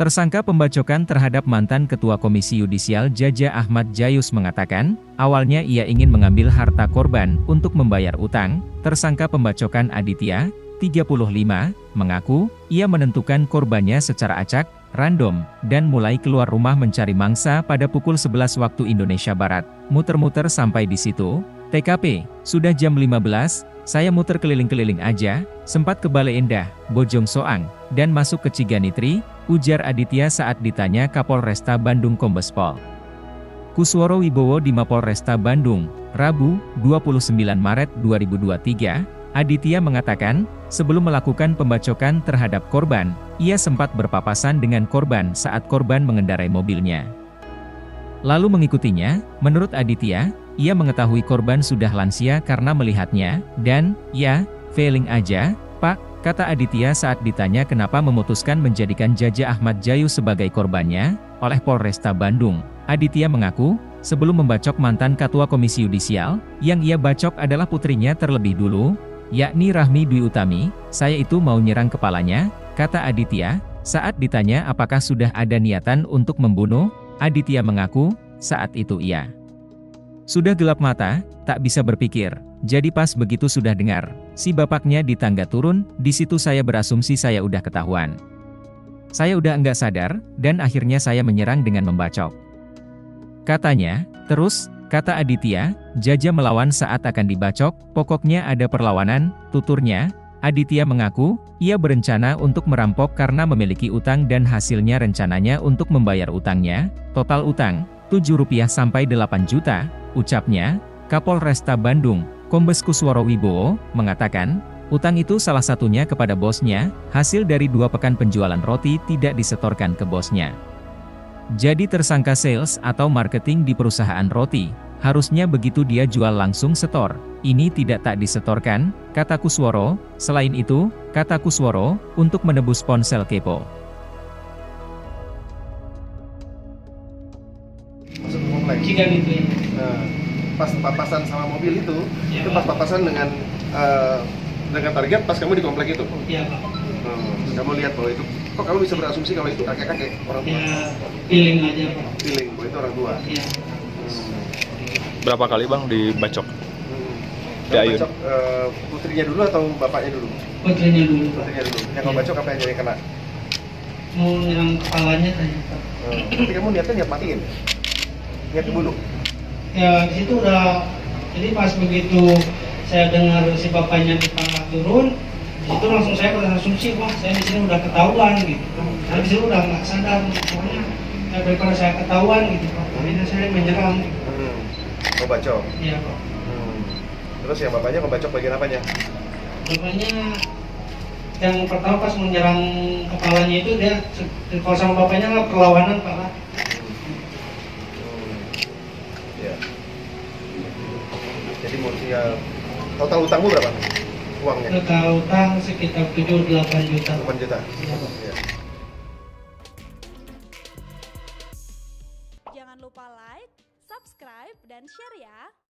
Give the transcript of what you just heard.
Tersangka pembacokan terhadap mantan Ketua Komisi Yudisial Jaja Ahmad Jayus mengatakan, awalnya ia ingin mengambil harta korban untuk membayar utang. Tersangka pembacokan Aditya, 35, mengaku, ia menentukan korbannya secara acak, random, dan mulai keluar rumah mencari mangsa pada pukul 11 waktu Indonesia Barat. Muter-muter sampai di situ, TKP, sudah jam 15, saya muter keliling-keliling aja, sempat ke Balai Endah, Bojong Soang, dan masuk ke Ciganitri, ujar Aditya saat ditanya Kapol Resta Bandung Kombes Pol. Kusworo Wibowo di Mapol Resta Bandung, Rabu, 29 Maret 2023, Aditya mengatakan, sebelum melakukan pembacokan terhadap korban, ia sempat berpapasan dengan korban saat korban mengendarai mobilnya. Lalu mengikutinya, menurut Aditya, ia mengetahui korban sudah lansia karena melihatnya, dan, ya, feeling aja, Pak, kata Aditya saat ditanya kenapa memutuskan menjadikan Jaja Ahmad Jayu sebagai korbannya, oleh Polresta Bandung. Aditya mengaku, sebelum membacok mantan Ketua Komisi Yudisial, yang ia bacok adalah putrinya terlebih dulu, yakni Rahmi Dwi Utami, saya itu mau nyerang kepalanya, kata Aditya, saat ditanya apakah sudah ada niatan untuk membunuh, Aditya mengaku, saat itu ia sudah gelap mata, tak bisa berpikir. Jadi pas begitu sudah dengar, si bapaknya di tangga turun, di situ saya berasumsi saya udah ketahuan. Saya udah enggak sadar, dan akhirnya saya menyerang dengan membacok. Katanya, terus, kata Aditya, Jaja melawan saat akan dibacok, pokoknya ada perlawanan, tuturnya, Aditya mengaku, ia berencana untuk merampok karena memiliki utang dan hasilnya rencananya untuk membayar utangnya, total utang, 7 rupiah sampai 8 juta, Ucapnya, Kapolresta Bandung, Kombes Kusworo Wibowo, mengatakan, utang itu salah satunya kepada bosnya, hasil dari dua pekan penjualan roti tidak disetorkan ke bosnya. Jadi tersangka sales atau marketing di perusahaan roti, harusnya begitu dia jual langsung setor. Ini tidak tak disetorkan, kata Kusworo, selain itu, kata Kusworo, untuk menebus ponsel kepo. Jika gitu ya. Nah, pas papasan sama mobil itu, Ya, itu pas papasan dengan eh, dengan target pas kamu di komplek itu. Iya Pak. Hmm, kamu lihat bahwa itu, kok kamu bisa berasumsi kalau itu kakek-kakek orang tua? Ya feeling aja Pak. Feeling bahwa itu orang tua. Iya. Hmm. Berapa kali bang dibacok? Hmm. Di Kamu Ayun. bacok eh, putrinya dulu atau bapaknya dulu? Putrinya dulu Pak. Putrinya dulu. Yang kamu Iya. bacok apa yang jadi kena? Mau nyerang kepalanya tadi Pak. Hmm. Tapi kamu niatnya niat matiin? Niat dibunuh? Ya di situ udah jadi pas begitu saya dengar si bapaknya di tangga turun, di situ langsung saya berasumsi wah saya di sini udah ketahuan gitu. Saya di sini udah nggak sadar pokoknya ya, daripada saya ketahuan gitu. Akhirnya saya menyerang. Hmm. Bacok? Iya Pak. Hmm. Terus yang bapaknya ngebacok bagian apanya? Bapaknya yang pertama pas menyerang kepalanya itu dia kalau sama bapaknya lah perlawanan Pak lah. Hmm. Ya. Jadi ya total utangmu berapa? Uangnya? Total utang sekitar 7-8 juta. 8 juta. Pak. Ya. Jangan lupa like, subscribe, dan share ya.